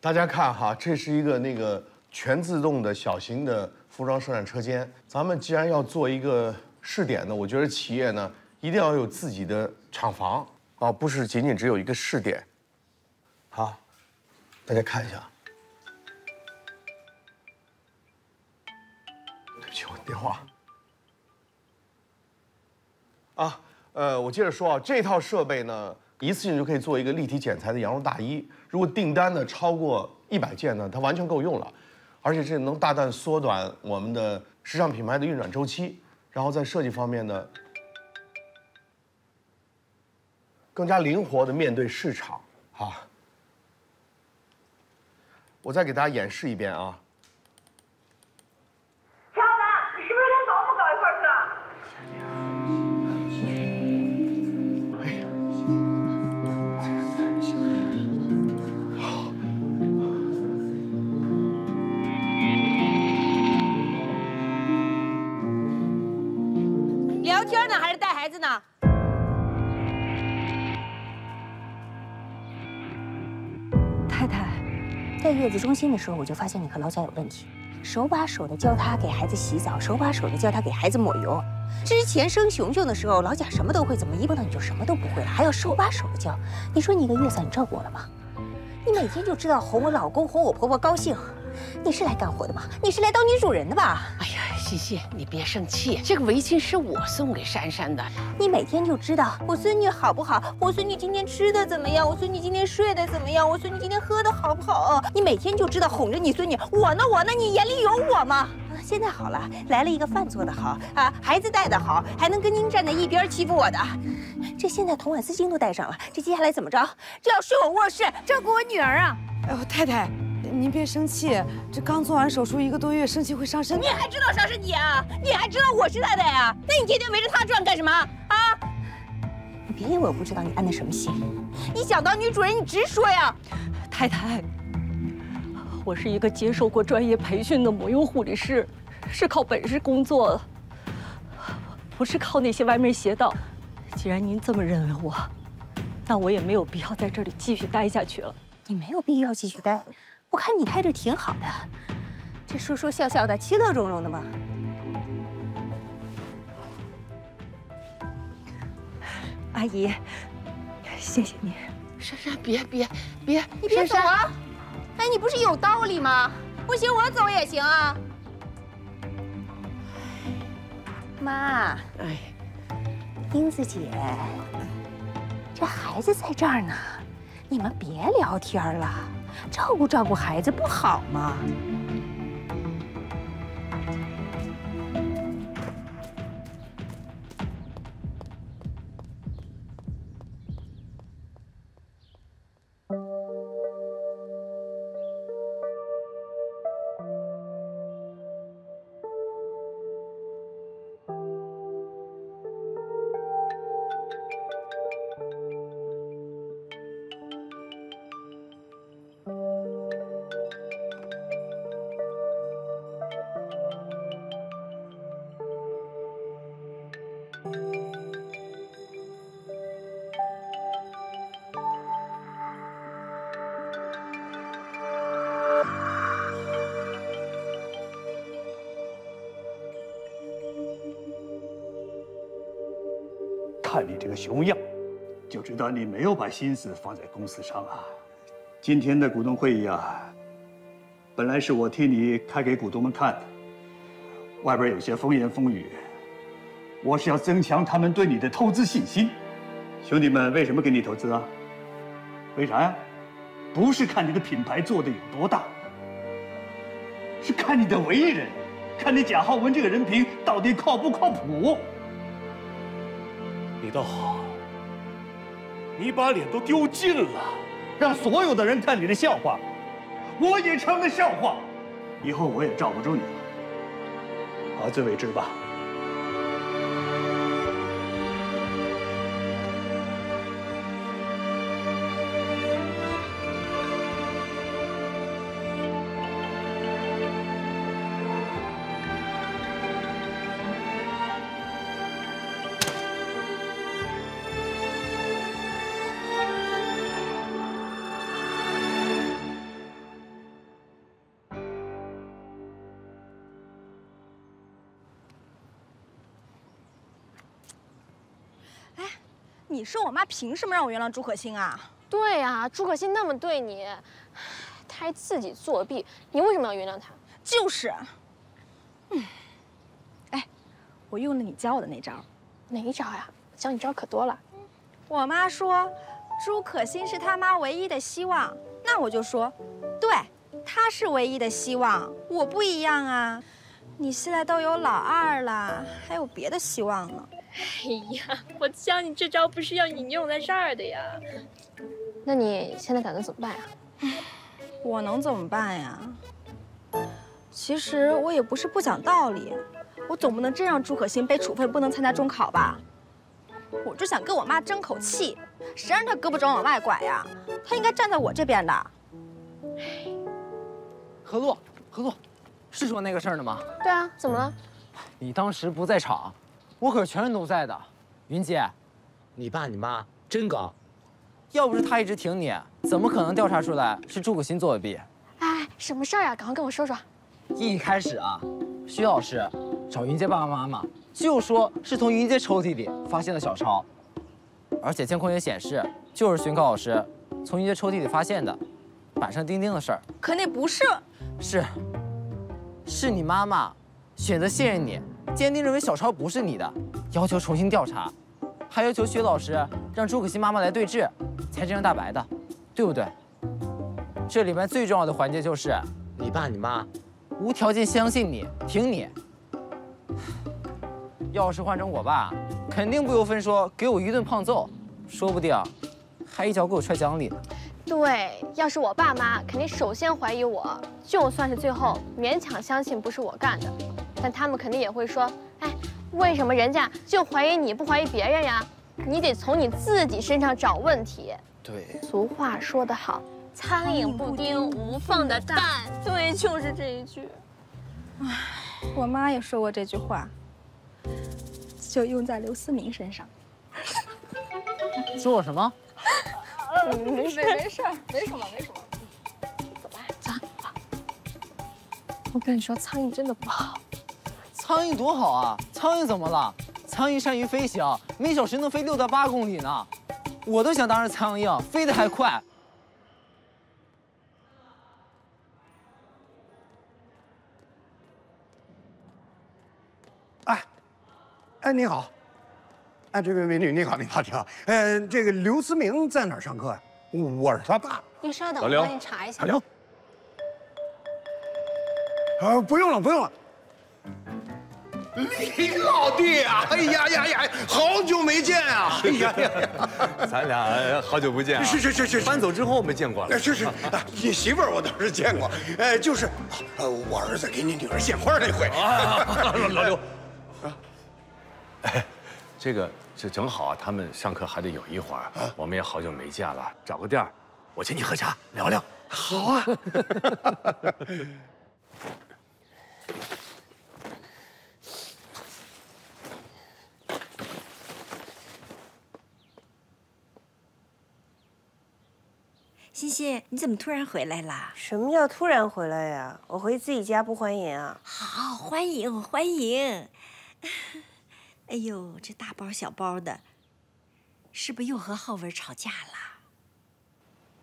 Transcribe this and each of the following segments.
大家看哈，这是一个那个全自动的小型的服装生产车间。咱们既然要做一个试点呢，我觉得企业呢一定要有自己的厂房啊，不是仅仅只有一个试点。好，大家看一下。对不起，我电话。啊，呃，我接着说啊，这套设备呢，一次性就可以做一个立体剪裁的羊绒大衣。如果订单呢超过一百件呢，它完全够用了，而且这能大大缩短我们的时尚品牌的运转周期。然后在设计方面呢，更加灵活的面对市场。啊，我再给大家演示一遍啊。太太在月子中心的时候，我就发现你和老贾有问题，手把手的教他给孩子洗澡，手把手的教他给孩子抹油。之前生熊熊的时候，老贾什么都会，怎么一碰到你就什么都不会了，还要手把手的教。你说你一个月嫂，你照顾我了吗？你每天就知道哄我老公，哄我婆婆高兴。你是来干活的吗？你是来当女主人的吧？哎呀，西西，你别生气，这个围巾是我送给珊珊的。你每天就知道我孙女好不好，我孙女今天吃的怎么样，我孙女今天睡得怎么样，我孙女今天喝的好不好？你每天就知道哄着你孙女，我呢我呢，你眼里有我吗？现在好了，来了一个饭做得好啊，孩子带得好，还能跟您站在一边欺负我的，这现在铜碗丝巾都戴上了，这接下来怎么着？这要睡我卧室，照顾我女儿啊！哎呦，太太。您别生气，这刚做完手术一个多月，生气会伤身。你还知道啥是你啊？你还知道我是太太呀？那你天天围着她转干什么啊？你别以为我不知道你安的什么心。你想当女主人，你直说呀。太太，我是一个接受过专业培训的母婴护理师，是靠本事工作的，不是靠那些歪门邪道。既然您这么认为我，那我也没有必要在这里继续待下去了。你没有必要继续待。我看你开着挺好的，这说说笑笑的，其乐融融的嘛。阿姨，谢谢你。珊珊，别别别，你别走啊！哎，你不是有道理吗？不行，我走也行啊。妈，哎，英子姐，这孩子在这儿呢，你们别聊天了。照顾照顾孩子不好吗？你没有把心思放在公司上啊。今天的股东会议啊，本来是我替你开给股东们看的，外边有些风言风语，我是要增强他们对你的投资信心。兄弟们为什么给你投资啊？为啥呀？不是看你的品牌做的有多大，是看你的为人，看你贾浩文这个人品到底靠不靠谱。你倒好，你把脸都丢尽了，让所有的人看你的笑话，我也成了笑话，以后我也罩不住你了，好自为之吧。你说我妈凭什么让我原谅朱可心啊？对呀、朱可心那么对你，她还自己作弊，你为什么要原谅她？就是，嗯，哎，我用了你教我的那招。哪一招呀？教你招可多了。我妈说，朱可心是他妈唯一的希望，那我就说，对，她是唯一的希望，我不一样啊。你现在都有老二了，还有别的希望呢。哎呀，我教你这招不是要你用在这儿的呀。那你现在打算怎么办呀？我能怎么办呀？其实我也不是不讲道理，我总不能真让朱可心被处分，不能参加中考吧？我就想跟我妈争口气，谁让她胳膊肘往外拐呀？她应该站在我这边的。何洛，何洛，是说那个事儿呢吗？对啊，怎么了？你当时不在场，我可是全人都在的。云姐，你爸你妈真高，要不是他一直挺你，怎么可能调查出来是朱可心做的弊？哎，什么事儿呀？赶快跟我说说。一开始啊，徐老师找云杰爸爸妈妈，就说是从云杰抽屉里发现的小抄，而且监控也显示，就是巡考老师从云杰抽屉里发现的，板上钉钉的事儿。可那不是，是，是你妈妈选择信任你，坚定认为小抄不是你的，要求重新调查，还要求薛老师让朱可心妈妈来对质，才真相大白的，对不对？这里面最重要的环节就是你爸你妈无条件相信你，挺你。要是换成我爸，肯定不由分说给我一顿胖揍，说不定还一脚给我踹江里呢。对，要是我爸妈，肯定首先怀疑我，就算是最后勉强相信不是我干的，但他们肯定也会说，哎，为什么人家就怀疑你不怀疑别人呀？你得从你自己身上找问题。对，俗话说得好，苍蝇不叮无缝的蛋。对，就是这一句。唉我妈也说过这句话，就用在刘思明身上。说我什么？没事没事，没什么没什么。走吧，走我跟你说，苍蝇真的不好。苍蝇多好啊！苍蝇怎么了？苍蝇善于飞行，每小时能飞六到八公里呢。我都想当上苍蝇，飞得还快。哎，哎，你好，哎，这位美女，你好，你好，你好。呃，这个刘思明在哪儿上课呀、我是他爸。你稍等，我帮你查一下。小刘。啊，不用了，不用了。李老弟啊，哎呀呀呀，好久没见啊！哎呀呀呀，咱俩好久不见啊！是是是是是搬走之后没见过了。哎是是，啊你媳妇儿我倒是见过，呃，就是，呃，我儿子给你女儿献花那回。啊，老刘，哎，这个这正好啊，他们上课还得有一会儿，我们也好久没见了，找个地儿，我请你喝茶聊聊。好啊。你怎么突然回来啦？什么叫突然回来呀？我回自己家不欢迎啊！好，欢迎欢迎。哎呦，这大包小包的，是不是又和浩文吵架了？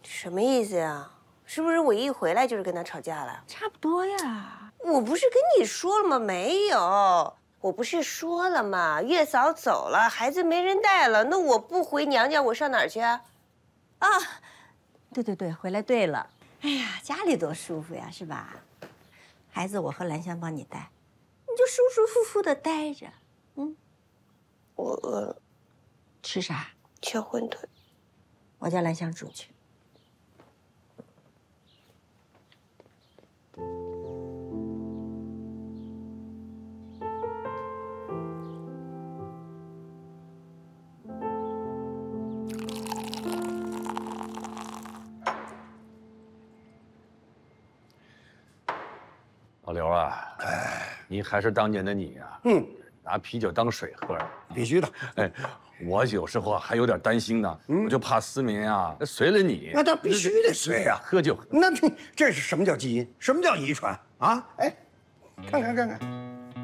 什么意思呀？是不是我一回来就是跟他吵架了？差不多呀。我不是跟你说了吗？没有，我不是说了吗？月嫂走了，孩子没人带了，那我不回娘家，我上哪儿去啊？啊，对对对，回来对了。哎呀，家里多舒服呀，是吧？孩子，我和兰香帮你带，你就舒舒服服的待着。嗯，我饿了，吃啥？切馄饨。我叫兰香煮去。老刘啊，哎，你还是当年的你呀、嗯，拿啤酒当水喝。必须的。哎，我有时候还有点担心呢，我就怕思明啊随了你。那他必须得随啊、喝酒。那这这是什么叫基因？什么叫遗传啊？哎，看看看看，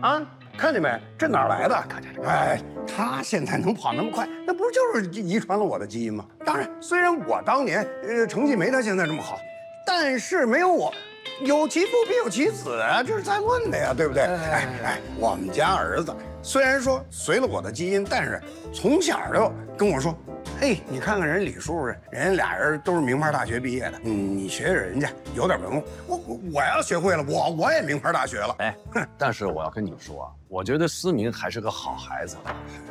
啊，看见没？这哪儿来的？看见没。哎，他现在能跑那么快，那不就是遗传了我的基因吗？当然，虽然我当年呃成绩没他现在这么好，但是没有我，有其父必有其子啊，这是在问的呀，对不对？哎哎，我们家儿子虽然说随了我的基因，但是从小就跟我说。嘿，你看看人李叔叔，人家俩人都是名牌大学毕业的，嗯，你学学人家，有点文化。我我我要学会了，我我也名牌大学了。哎，但是我要跟你说啊，我觉得思明还是个好孩子，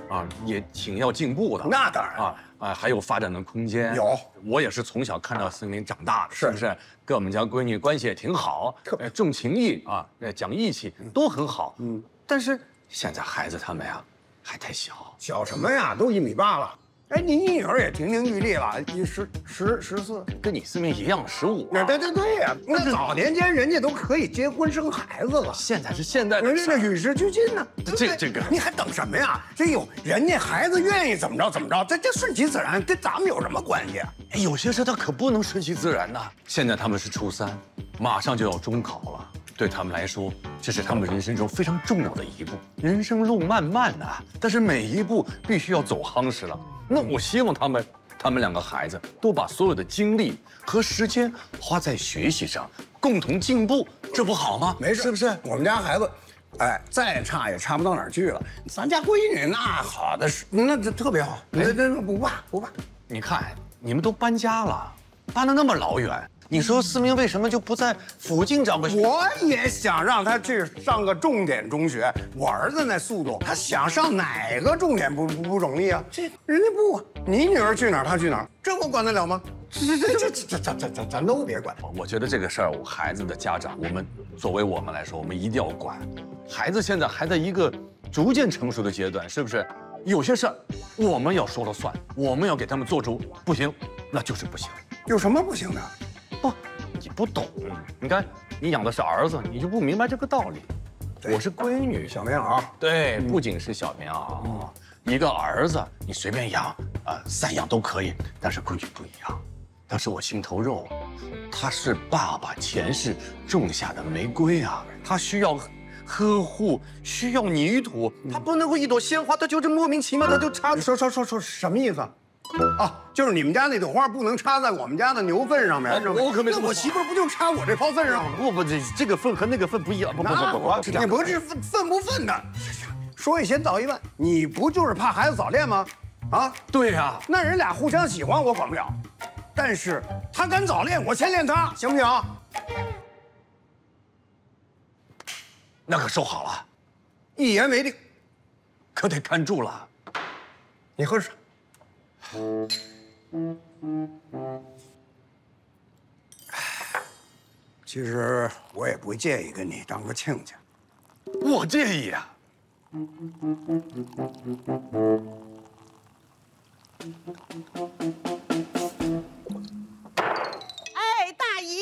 啊，也挺要进步的。那当然啊啊，还有发展的空间。有，我也是从小看到思明长大的，是不是？跟我们家闺女关系也挺好，特别重情义啊，讲义气都很好。嗯，但是现在孩子他们呀，还太小，小什么呀？都一米八了。哎，你女儿也亭亭玉立了，你十十十四，跟你四妹一样，十五。对对对呀，那早年间人家都可以结婚生孩子了，现在是现在，人家与时俱进呢。这这个，你还等什么呀？这有人家孩子愿意怎么着怎么着，这这顺其自然，跟咱们有什么关系啊？哎，有些事他可不能顺其自然呐。现在他们是初三，马上就要中考了。对他们来说，这是他们人生中非常重要的一步。人生路漫漫呐，但是每一步必须要走夯实了。那我希望他们，他们两个孩子都把所有的精力和时间花在学习上，共同进步，这不好吗？没事，是不是？我们家孩子，哎，再差也差不到哪儿去了。咱家闺女那好的是，那这特别好，那那不怕不怕。你看，你们都搬家了，搬了那么老远。你说思明为什么就不在附近找个？我也想让他去上个重点中学。我儿子那速度，他想上哪个重点不不不容易啊？这人家不啊，你女儿去哪儿他去哪儿，这我管得了吗？这这这这这咱咱咱咱都别管。我觉得这个事儿，我孩子的家长，我们作为我们来说，我们一定要管。孩子现在还在一个逐渐成熟的阶段，是不是？有些事儿我们要说了算，我们要给他们做主。不行，那就是不行。有什么不行的？不，你不懂。你看，你养的是儿子，你就不明白这个道理。我是闺女，小棉袄。对，不仅是小棉袄，一个儿子你随便养啊，散养都可以。但是闺女不一样，她是我心头肉，她是爸爸前世种下的玫瑰啊，她需要呵护，需要泥土，她不能够一朵鲜花，她就这莫名其妙，她就插。你说说说说什么意思？啊，就是你们家那朵花不能插在我们家的牛粪上面，我可没。那我媳妇不就插我这泡粪上吗？不不，这这个粪和那个粪不一样。不不不不，你不是粪粪不粪的。说一千道一万，你不就是怕孩子早恋吗？啊，对呀。那人俩互相喜欢，我管不了。但是他敢早恋，我先恋他，行不行？那可收好了，一言为定。可得看住了。你喝水。其实我也不介意跟你当个亲家。我介意啊！哎，大姨、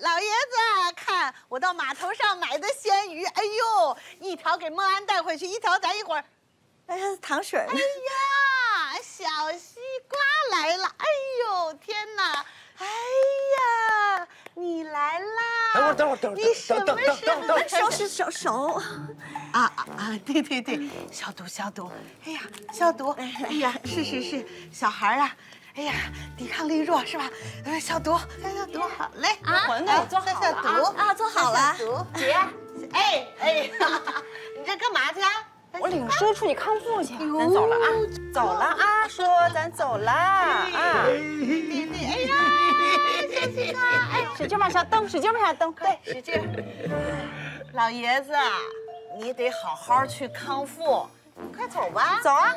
老爷子，看我到码头上买的鲜鱼，哎呦，一条给孟安带回去，一条咱一会儿。哎呀，糖水。哎呀，小西瓜来了！哎呦，天哪！哎呀，你来啦！等会儿，等会儿，等会儿，你什么时候？收拾手手。啊啊啊！对对对，消毒消毒。哎呀，消毒。哎呀，是是是，小孩啊，哎呀，抵抗力弱是吧？呃，消毒，消消毒，好嘞啊！哎，做好了啊，做好了。姐，哎哎呀，你这干嘛去？我领叔出去康复去，咱走了啊，走了啊，叔，咱走了啊。哎呀，小西瓜，哎，使劲往下蹬，使劲往下蹬，对，使劲。老爷子，你得好好去康复，快走吧，走啊。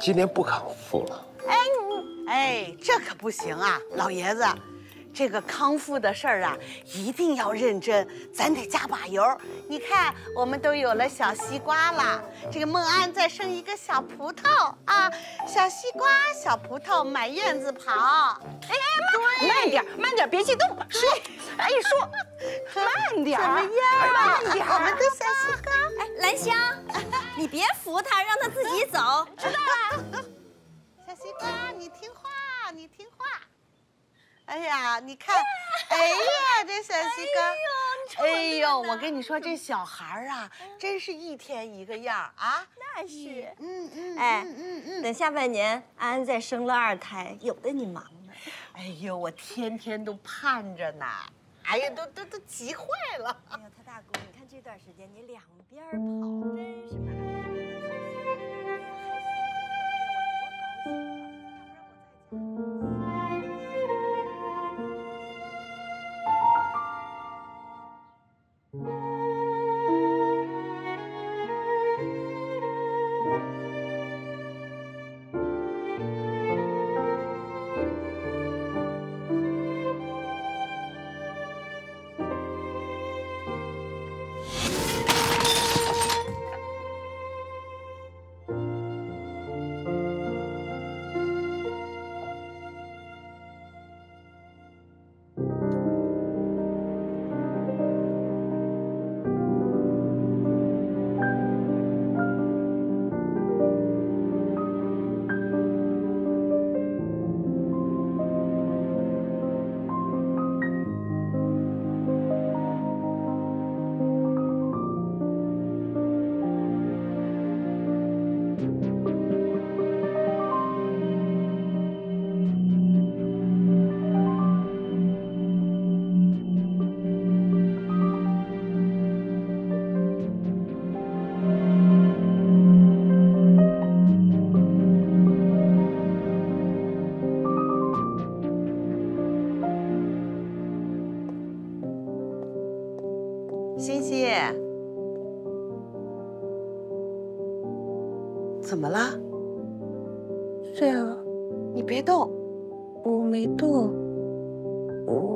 今天不康复了。哎，哎，这可不行啊，老爷子。这个康复的事儿啊，一定要认真，咱得加把油。你看，我们都有了小西瓜了，这个孟安再生一个小葡萄啊，小西瓜、小葡萄满院子跑。哎哎，慢慢点，慢点，别激动。说，哎，说，慢点。怎么样？慢点。我们的小西瓜。哎，兰香，你别扶他，让他自己走。知道了。小西瓜，你听话，你听话。哎呀，你看，哎呀，这小西瓜，哎呦，我跟你说，这小孩啊，真是一天一个样啊。那是，嗯嗯，哎嗯嗯嗯，等下半年安安再生了二胎，有的你忙呢。哎呦，我天天都盼着呢。哎呀，都都都急坏了。哎呦，他大姑，你看这段时间你两边跑，真是麻烦。欣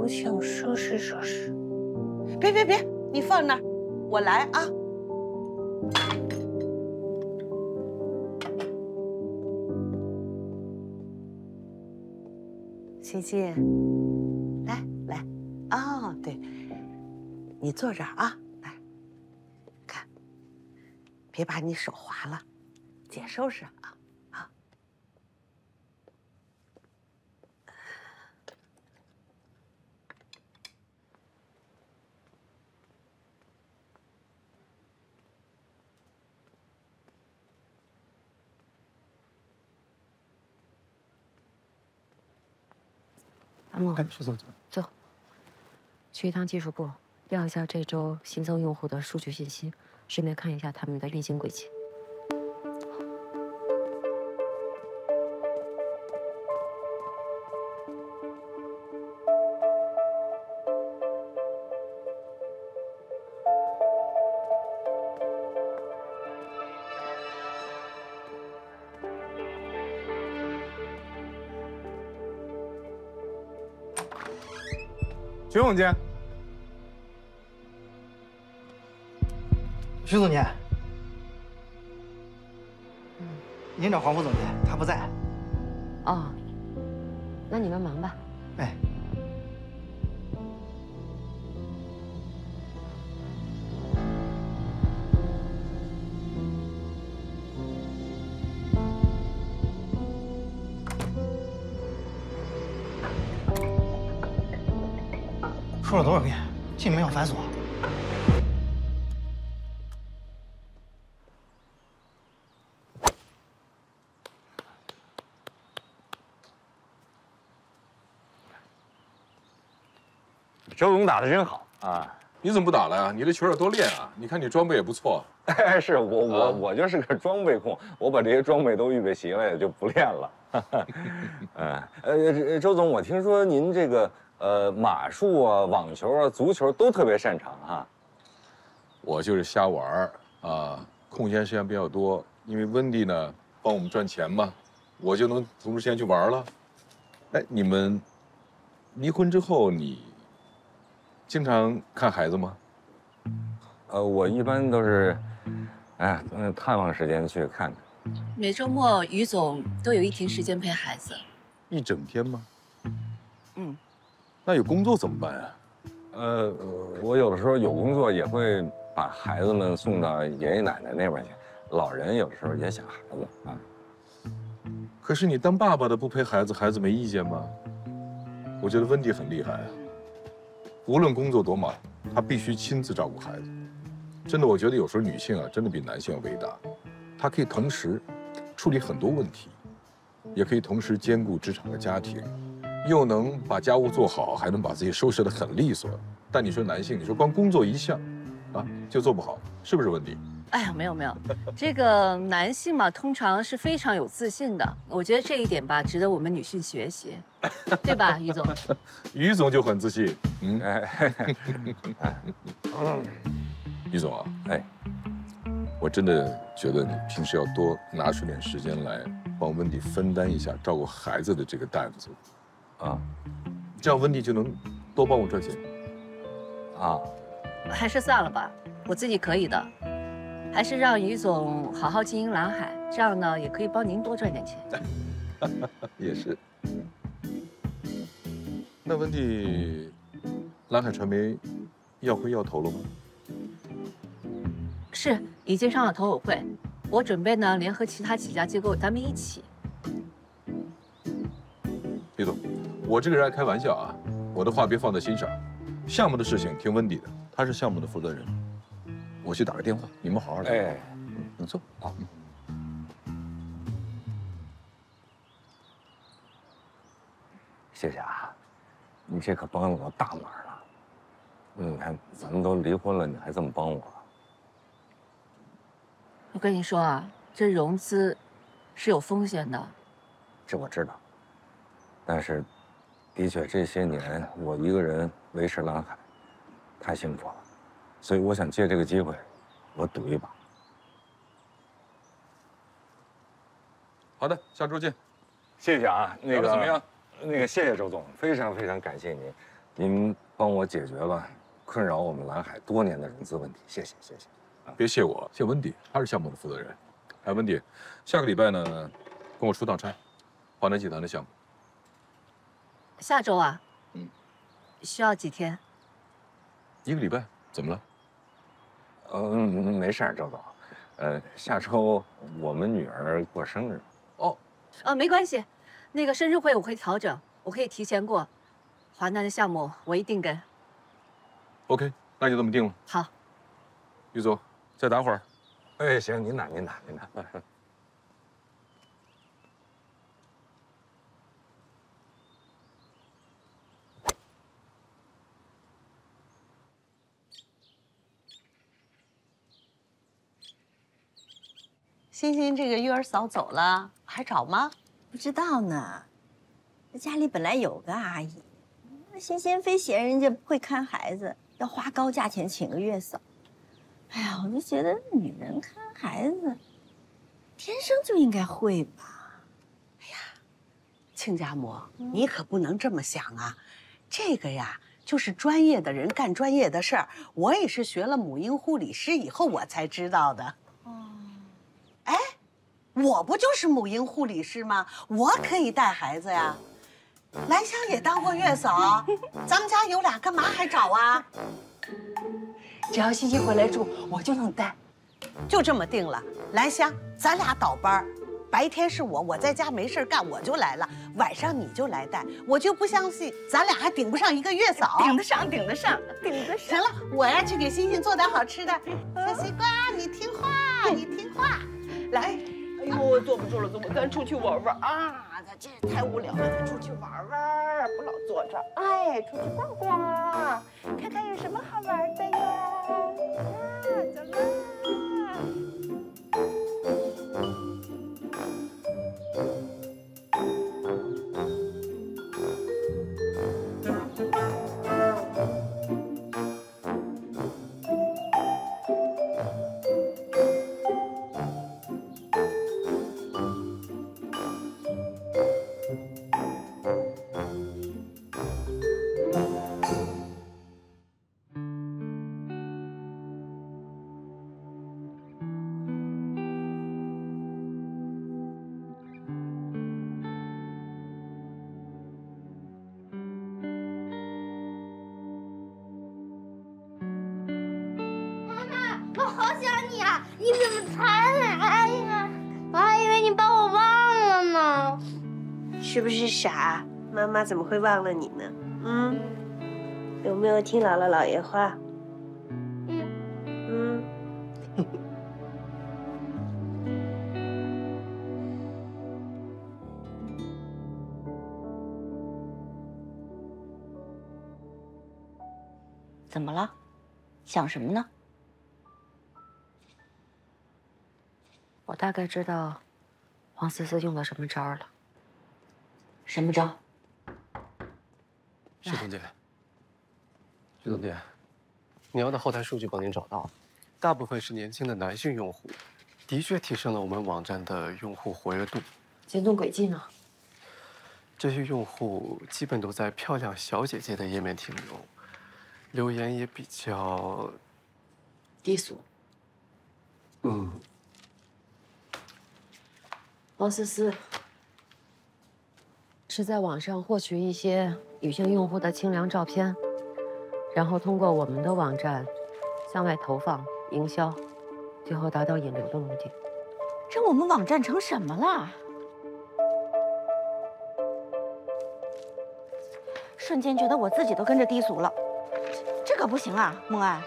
我想收拾收拾。别别别，你放那儿，我来啊。欣欣，来来，哦，对，你坐这儿啊，来，看，别把你手划了，姐收拾。阿木，哎，徐总，走，去一趟技术部，要一下这周新增用户的数据信息，顺便看一下他们的运行轨迹。总监，徐总监，您找黄副总监，他不在。哦，那你们忙吧。哎，说了多少遍，进门要反锁。周总打的真好啊！你怎么不打了呀？你这球要多练啊！你看你装备也不错。哎，是我我我就是个装备控，我把这些装备都预备齐了，也就不练了。嗯，呃，周总，我听说您这个呃马术啊、网球啊、足球都特别擅长哈。我就是瞎玩儿啊，空闲时间比较多，因为温迪呢帮我们赚钱嘛，我就能腾出时间去玩了。哎，你们离婚之后，你经常看孩子吗？呃，我一般都是，哎，嗯，探望时间去看看。每周末于总都有一天时间陪孩子。一整天吗？嗯，那有工作怎么办啊？呃，我有的时候有工作也会把孩子们送到爷爷奶奶那边去，老人有的时候也想孩子啊。可是你当爸爸的不陪孩子，孩子没意见吗？我觉得温迪很厉害，啊无论工作多忙，她必须亲自照顾孩子。真的，我觉得有时候女性啊，真的比男性要伟大。她可以同时处理很多问题，也可以同时兼顾职场和家庭，又能把家务做好，还能把自己收拾得很利索。但你说男性，你说光工作一项，啊，就做不好，是不是温迪？哎呀，没有没有，这个男性嘛，通常是非常有自信的。我觉得这一点吧，值得我们女性学习，对吧，于总？于总就很自信。嗯，于总啊，哎，我真的觉得你平时要多拿出点时间来帮温迪分担一下照顾孩子的这个担子，啊，这样温迪就能多帮我赚钱。啊，还是算了吧，我自己可以的。还是让于总好好经营蓝海，这样呢也可以帮您多赚点钱。也是。那温迪，蓝海传媒要会要投了吗？是，已经上了投委会。我准备呢联合其他几家机构，咱们一起。于总，我这个人爱开玩笑啊，我的话别放在心上。项目的事情听温迪的，他是项目的负责人。我去打个电话，你们好好聊。哎，你坐啊。谢谢啊，你这可帮了我大忙了。你看，咱们都离婚了，你还这么帮我。我跟你说啊，这融资是有风险的。这我知道，但是，的确这些年我一个人维持蓝海，太辛苦了。所以我想借这个机会，我赌一把。好的，下周见。谢谢啊，那个怎么样？那个谢谢周总，非常非常感谢您，您帮我解决了困扰我们蓝海多年的融资问题。谢谢谢谢。别谢我，谢温迪，他是项目的负责人。哎，温迪，下个礼拜呢，跟我出趟差，华南集团的项目。下周啊？嗯。需要几天？一个礼拜。怎么了？嗯，没事，赵总。呃，下周我们女儿过生日。哦，啊，没关系，那个生日会我会调整，我可以提前过。华南的项目我一定跟。OK，那就这么定了。好。于总，再打会儿。哎，行，您打，您打，您打。欣欣这个月儿嫂走了，还找吗？不知道呢。那家里本来有个阿姨，那欣欣非嫌人家不会看孩子，要花高价钱请个月嫂。哎呀，我就觉得女人看孩子，天生就应该会吧。哎呀，亲家母，你可不能这么想啊。这个呀，就是专业的人干专业的事儿。我也是学了母婴护理师以后，我才知道的。哎，我不就是母婴护理师吗？我可以带孩子呀。兰香也当过月嫂，咱们家有俩，干嘛还找啊？只要欣欣回来住，我就能带。就这么定了。兰香，咱俩倒班白天是我，我在家没事干，我就来了。晚上你就来带，我就不相信咱俩还顶不上一个月嫂。顶得上，顶得上，顶得上。行了，我呀去给星星做点好吃的。小西瓜，你听话，你听话。来，哎呦，坐不住了，坐不住，咱出去玩玩啊！咱这太无聊了，咱出去玩玩，不老坐着。哎，出去逛逛，看看有什么好玩的呀！啊，走了。傻？妈妈怎么会忘了你呢？嗯，有没有听姥姥姥爷话？嗯。怎么了？想什么呢？我大概知道黄思思用了什么招了。什么招？徐总监，徐总监，你要的后台数据帮您找到了，大部分是年轻的男性用户，的确提升了我们网站的用户活跃度。行动轨迹呢？这些用户基本都在漂亮小姐姐的页面停留，留言也比较低俗。嗯，王思思是在网上获取一些女性用户的清凉照片，然后通过我们的网站向外投放营销，最后达到引流的目的。这我们网站成什么了？瞬间觉得我自己都跟着低俗了，这可不行啊，孟安，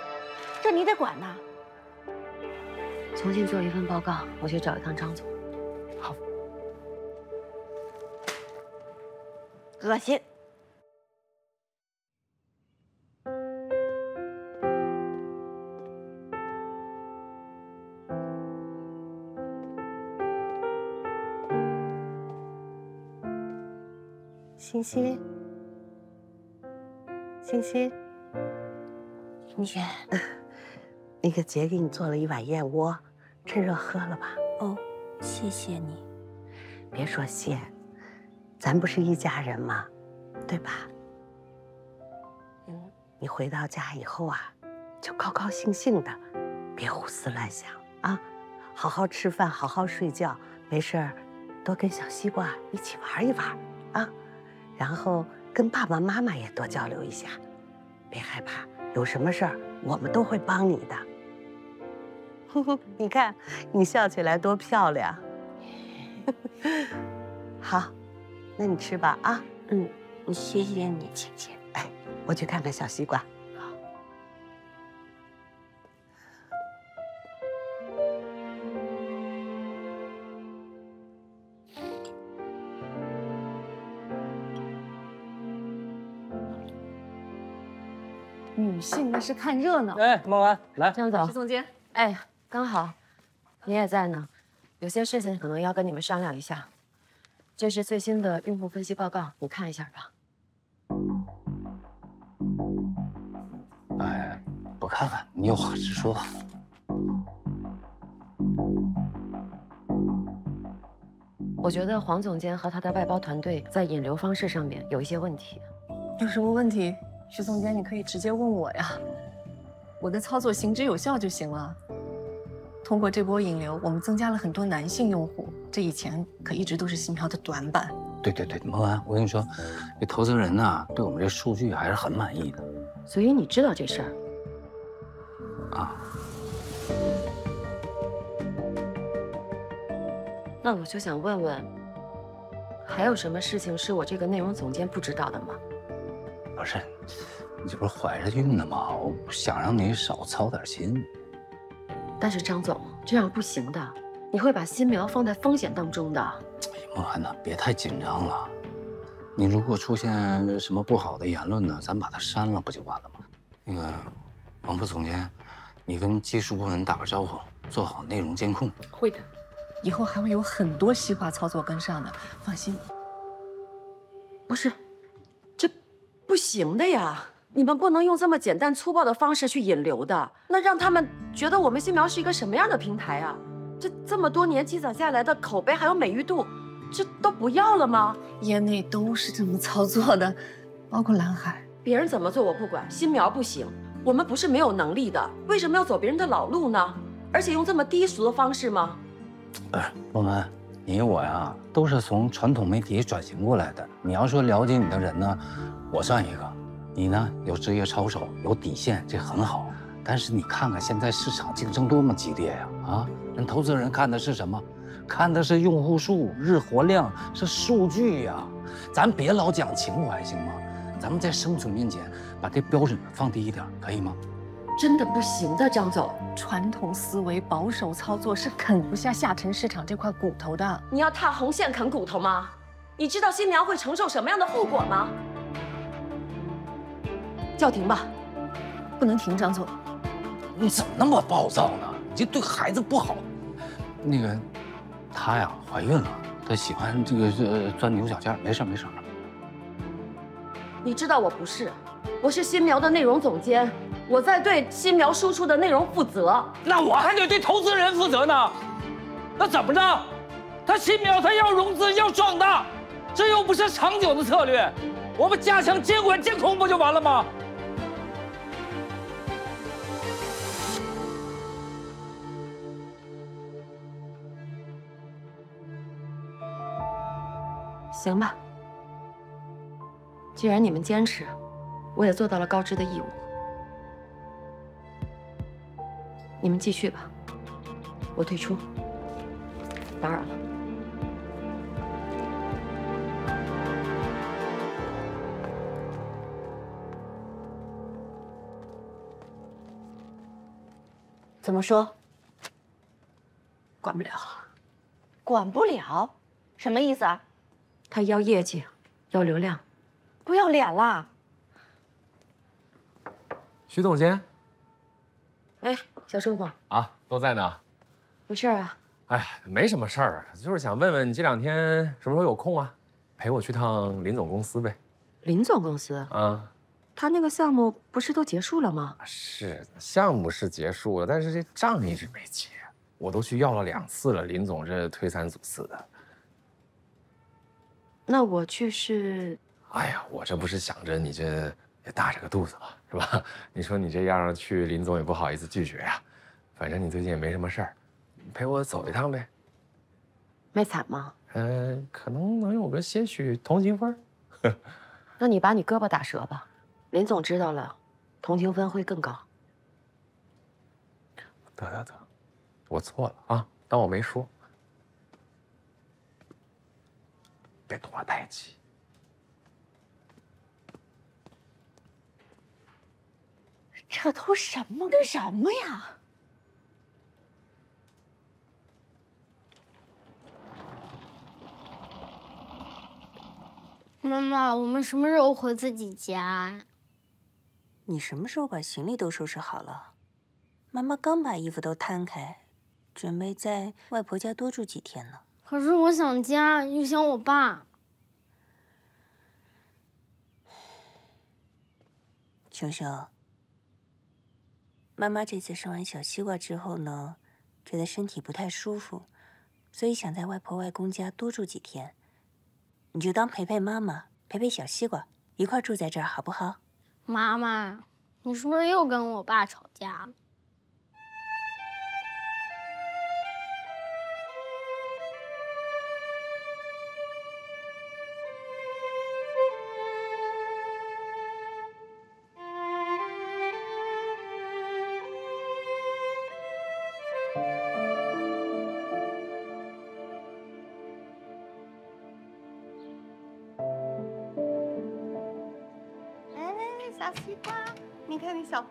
这你得管呐。重新做一份报告，我去找一趟张总。恶心。欣欣，欣欣，你先。那个姐给你做了一碗燕窝，趁热喝了吧。哦，谢谢你。别说谢，咱不是一家人吗？对吧？嗯，你回到家以后啊，就高高兴兴的，别胡思乱想啊，好好吃饭，好好睡觉，没事儿多跟小西瓜一起玩一玩啊，然后跟爸爸妈妈也多交流一下，别害怕，有什么事儿我们都会帮你的。你看，你笑起来多漂亮。好，那你吃吧啊。嗯，谢谢你，姐姐。哎，我去看看小西瓜。好。女性那是看热闹。哎，孟安，来，张总，徐总监，哎，刚好，你也在呢，有些事情可能要跟你们商量一下。这是最新的用户分析报告，你看一下吧。哎，不看看，你有话直说吧。我觉得黄总监和他的外包团队在引流方式上面有一些问题。有什么问题，徐总监你可以直接问我呀，我的操作行之有效就行了。通过这波引流，我们增加了很多男性用户，这以前可一直都是新票的短板。对对对，孟安，我跟你说，这投资人呢，对我们这数据还是很满意的。所以你知道这事儿啊？那我就想问问，还有什么事情是我这个内容总监不知道的吗？不是，你这不是怀着孕呢吗？我想让你少操点心。但是张总，这样不行的，你会把新苗放在风险当中的。孟涵呐，别太紧张了。你如果出现什么不好的言论呢，咱把它删了不就完了吗？那个，王副总监，你跟技术部门打个招呼，做好内容监控。会的，以后还会有很多细化操作跟上的，放心。不是，这不行的呀。你们不能用这么简单粗暴的方式去引流的，那让他们觉得我们新苗是一个什么样的平台啊？这这么多年积攒下来的口碑还有美誉度，这都不要了吗？业内都是这么操作的，包括蓝海。别人怎么做我不管，新苗不行。我们不是没有能力的，为什么要走别人的老路呢？而且用这么低俗的方式吗？不是，孟文，你我呀都是从传统媒体转型过来的。你要说了解你的人呢，我算一个。你呢？有职业操守，有底线，这很好。但是你看看现在市场竞争多么激烈呀！啊，人投资人看的是什么？看的是用户数、日活量，是数据呀。咱别老讲情怀，行吗？咱们在生存面前把这标准放低一点，可以吗？真的不行的，张总，传统思维、保守操作是啃不下下沉市场这块骨头的。你要踏红线啃骨头吗？你知道新娘会承受什么样的后果吗？叫停吧，不能停，张总。你怎么那么暴躁呢？这对孩子不好。那个，她呀怀孕了，她喜欢这个呃钻牛角尖，没事没事。你知道我不是，我是新苗的内容总监，我在对新苗输出的内容负责。那我还得对投资人负责呢。那怎么着？他新苗他要融资要壮大，这又不是长久的策略，我们加强监管监控不就完了吗？行吧，既然你们坚持，我也做到了告知的义务。你们继续吧，我退出，打扰了。怎么说？管不了，管不了，什么意思啊？他要业绩，要流量，不要脸啦！徐总监，哎，小叔父啊，都在呢。有事啊？哎，没什么事儿，就是想问问你这两天什么时候有空啊？陪我去趟林总公司呗。林总公司啊，他那个项目不是都结束了吗？是，项目是结束了，但是这账一直没结，我都去要了两次了，林总这推三阻四的。那我去是，哎呀，我这不是想着你这也大着个肚子嘛，是吧？你说你这样去，林总也不好意思拒绝呀。反正你最近也没什么事儿，陪我走一趟呗。卖惨吗？嗯，可能能有个些许同情分。那你把你胳膊打折吧，林总知道了，同情分会更高。得得得，我错了啊，当我没说。别拖太急。这都什么跟什么呀？妈妈，我们什么时候回自己家？你什么时候把行李都收拾好了？妈妈刚把衣服都摊开，准备在外婆家多住几天呢。可是我想家，又想我爸。熊熊，妈妈这次生完小西瓜之后呢，觉得身体不太舒服，所以想在外婆外公家多住几天。你就当陪陪妈妈，陪陪小西瓜，一块住在这儿，好不好？妈妈，你是不是又跟我爸吵架？小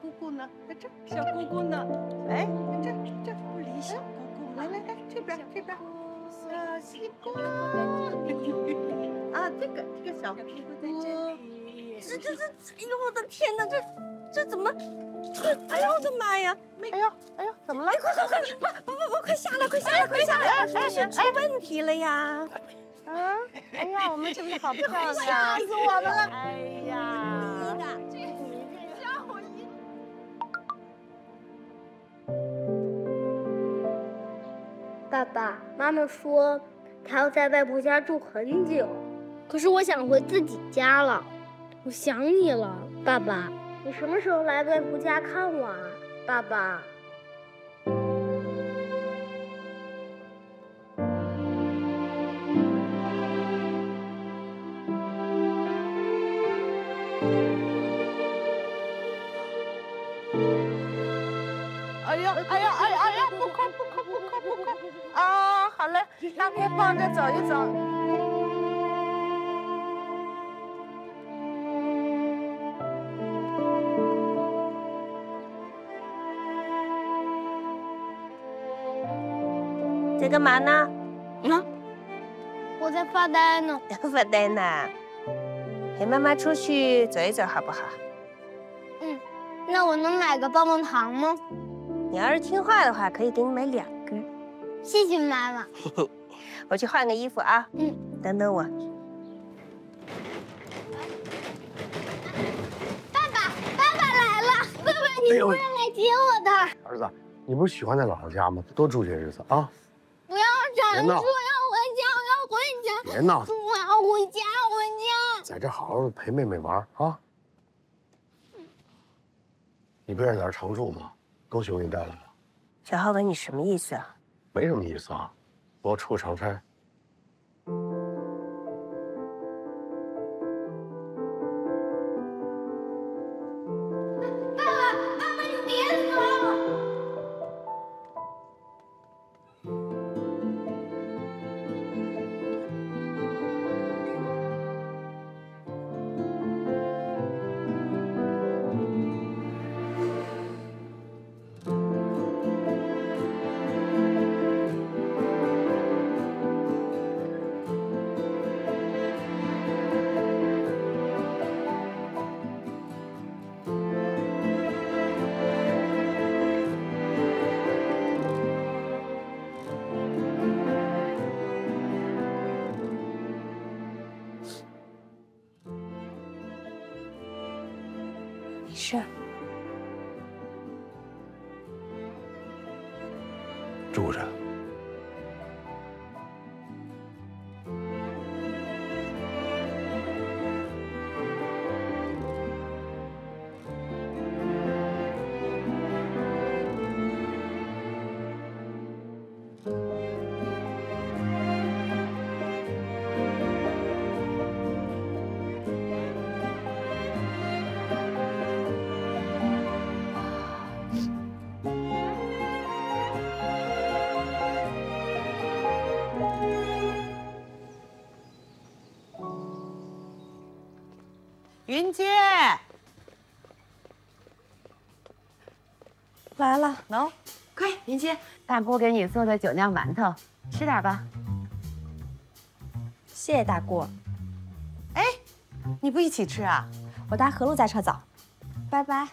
姑姑呢，在这，小姑姑呢，哎，在这这不理小姑姑，来来来，这边这边，小西瓜，啊，这个这个小姑姑在这里，这这这，哎呦我的天哪，这这怎么？哎呦我的妈呀！哎呦哎呦，怎么了？快快快，不不不，快下来快下来快下来，这是出问题了呀！啊，哎呀，我们是不是好漂亮？吓死我们了！哎呀。爸爸妈妈说，他要在外婆家住很久，可是我想回自己家了，我想你了，爸爸。你什么时候来外婆家看我啊，爸爸？嘞，让你抱着走一走。在干嘛呢？嗯，我在发呆呢。发呆呢？陪妈妈出去走一走好不好？嗯，那我能买个棒棒糖吗？你要是听话的话，可以给你买两根。谢谢妈妈。我去换个衣服啊。嗯，等等我。爸爸，爸爸来了！爸爸，你不是来接我的？儿子，你不是喜欢在姥姥家吗？多住些日子啊！不要这样说，别闹我要回家，我要回家。别闹我要回家，回家。在这好好陪妹妹玩啊！你不是在这儿常住吗？高雄给你带来了，小浩文，你什么意思啊？没什么意思啊。我出个长差，云姐，来了，喏，快，云姐，大姑给你做的酒酿馒头，吃点吧。谢谢大姑。哎，你不一起吃啊？我搭河路家车走，拜拜。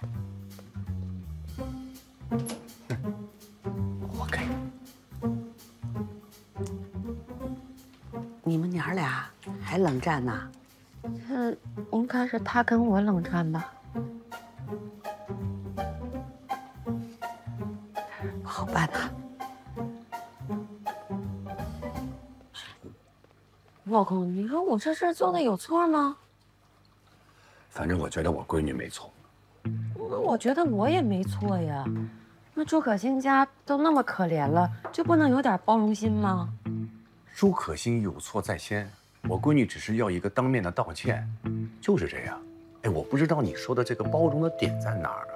我给。你们娘儿俩还冷战呢？嗯，应该是他跟我冷战吧。不好办呐。老公，你说我这事做的有错吗？反正我觉得我闺女没错。那我觉得我也没错呀。那朱可心家都那么可怜了，就不能有点包容心吗？朱可心有错在先，我闺女只是要一个当面的道歉，就是这样。哎，我不知道你说的这个包容的点在哪儿啊？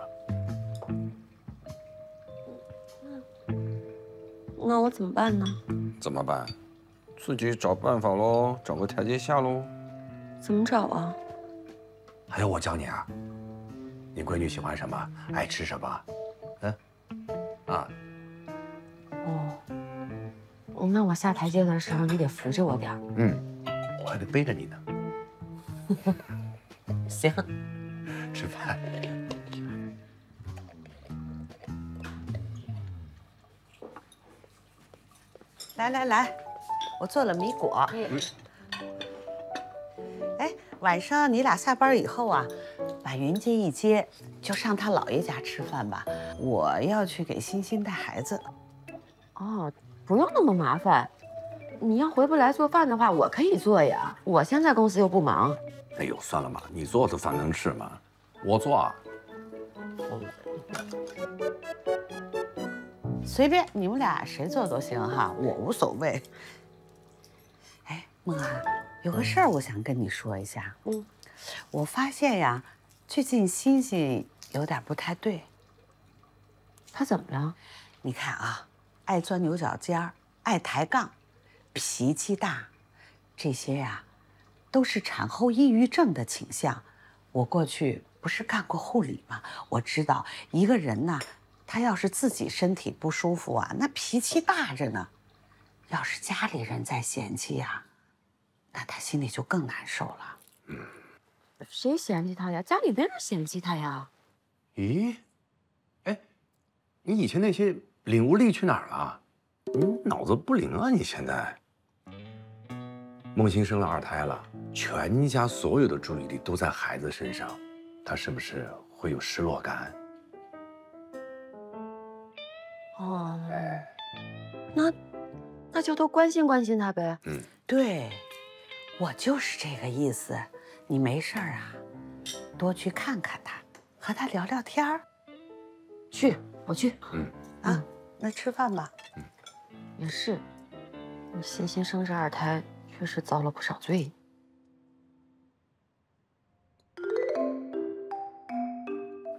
那我怎么办呢？怎么办？自己找办法喽，找个台阶下喽。怎么找啊？还要我教你啊？你闺女喜欢什么，爱吃什么？嗯，啊，哦，那我下台阶的时候你得扶着我点儿。嗯，我还得背着你呢。行，吃饭。来来来，我做了米果。哎，晚上你俩下班以后啊，把云姐一接，就上她姥爷家吃饭吧。我要去给欣欣带孩子。哦，不用那么麻烦。你要回不来做饭的话，我可以做呀。我现在公司又不忙。哎呦，算了吧，你做的饭能吃吗？我做啊。随便你们俩谁做都行哈，我无所谓。哎，梦啊，有个事儿我想跟你说一下。嗯，我发现呀，最近欣欣有点不太对。他怎么了？你看啊，爱钻牛角尖儿，爱抬杠，脾气大，这些呀，都是产后抑郁症的倾向。我过去不是干过护理吗？我知道一个人呐，他要是自己身体不舒服啊，那脾气大着呢。要是家里人在嫌弃呀，那他心里就更难受了。谁嫌弃他呀？家里没人嫌弃他呀。咦，哎，你以前那些领悟力去哪儿了？你脑子不灵啊？你现在？梦欣生了二胎了，全家所有的注意力都在孩子身上，她是不是会有失落感？哦，那那就多关心关心她呗。嗯，对，我就是这个意思。你没事儿啊，多去看看她，和她聊聊天儿。去，我去。嗯，啊，那吃饭吧。也是，你欣欣生这二胎，确实遭了不少罪。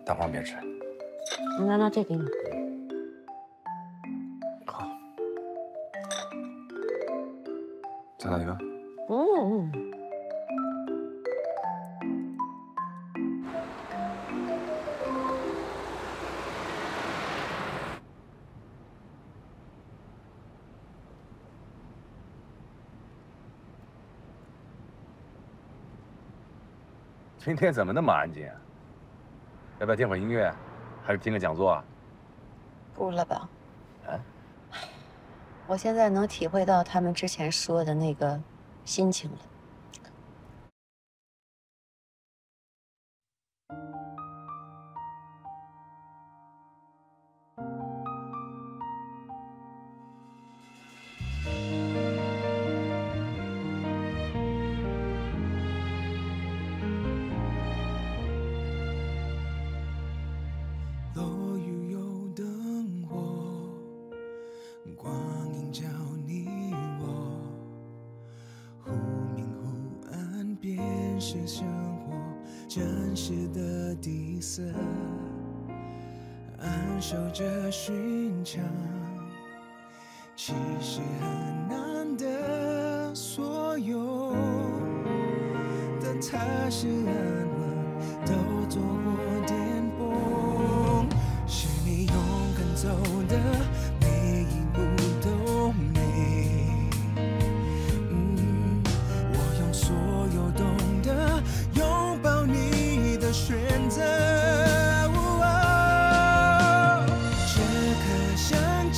蛋黄别吃。那那这给你。好再来一个。嗯。今天怎么那么安静啊？要不要听会儿音乐，还是听个讲座啊？不了吧。啊？我现在能体会到他们之前说的那个心情了。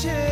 向